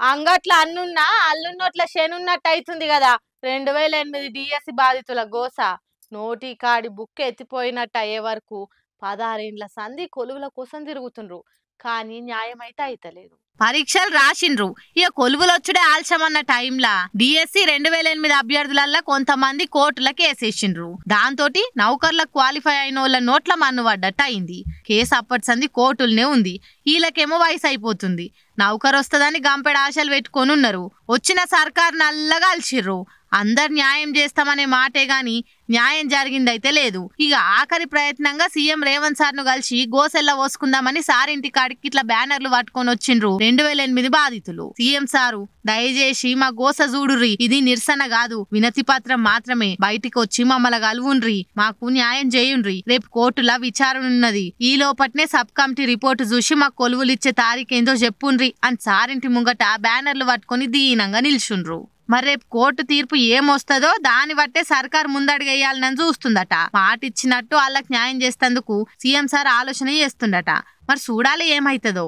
అంగట్ల అన్నున్నా అల్లున్నట్ల శనున్నట్టు అవుతుంది కదా రెండు వేల ఎనిమిది డిఎస్సి బాధితుల గోస. నోటి కాడి బుక్ ఎత్తిపోయినట్టు అయ్యే వరకు పదహారేండ్ల సంధి కొలువుల కోసం తిరుగుతుండ్రు. కానీ న్యాయం అయితే అయితలేదు. పరీక్షలు రాసిండ్రు. ఇక కొలువులు వచ్చుడే ఆలస్యం అన్న టైంలా డిఎస్సి రెండు వేల ఎనిమిది అభ్యర్థులల్లా కొంతమంది కోర్టుల కేసేసిండ్రు దాంతో నౌకర్లకు క్వాలిఫై అయిన వాళ్ళ నోట్ల మన్ను పడ్డట్టు అయింది. కేసు అప్పటి సంది కోర్టులనే ఉంది. వీళ్ళకేమో వయసు అయిపోతుంది నౌకర్ వస్తుందని గంపెడ ఆశలు పెట్టుకొని ఉన్నారు వచ్చిన సర్కార్ నల్లగా అలిచిర్రు అందరు న్యాయం చేస్తామనే మాటే గాని న్యాయం జరిగిందైతే లేదు. ఇక ఆఖరి ప్రయత్నంగా సీఎం రేవంత్ సార్ను కలిసి గోసెల్ల పోసుకుందామని సార్ ఇంటి కాడికి ఇట్లా బ్యానర్లు పట్టుకొని వచ్చిండ్రు. రెండు వేల ఎనిమిది బాధితులు. సీఎం సారు దయచేసి మా గోస చూడుర్రి ఇది నిరసన కాదు. వినతి పత్రం మాత్రమే. బయటికి వచ్చి మమ్మల్ని కలువుండ్రి. మాకు న్యాయం చేయుండ్రి. రేపు కోర్టులా విచారణ ఉన్నది ఈ లోపట్నే సబ్ కమిటీ రిపోర్టు చూసి మాకు కొలువులు ఇచ్చే తారీఖేందో చెప్పుండ్రి అని సారింటి ముంగట బ్యానర్లు పట్టుకొని దీనంగా నిల్చుండ్రు. మరి రేపు కోర్టు తీర్పు ఏమొస్తుందో దాన్ని బట్టే సర్కార్ ముందడుగేయాలని చూస్తుందట మాట ఇచ్చినట్టు వాళ్ళకి న్యాయం చేసేందుకు సీఎం సార్ ఆలోచన చేస్తుండట మరి చూడాలి ఏమవుతుందో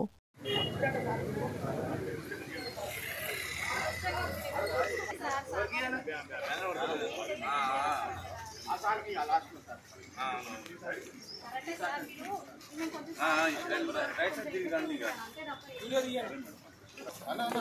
కొంచెం Alam mo.